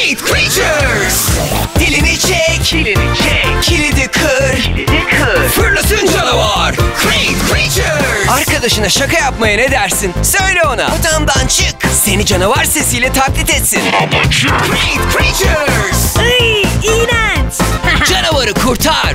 Great Creatures. Dilini çek. Dilini çek. Kilidi kır. Kilidi kır. Fırlasın canavar. Great Creatures. Arkadaşına şaka yapmaya ne dersin? Söyle ona. Odamdan çık. Seni canavar sesiyle taklit etsin. Great Creatures. Ay iğrenç. Canavarı kurtar.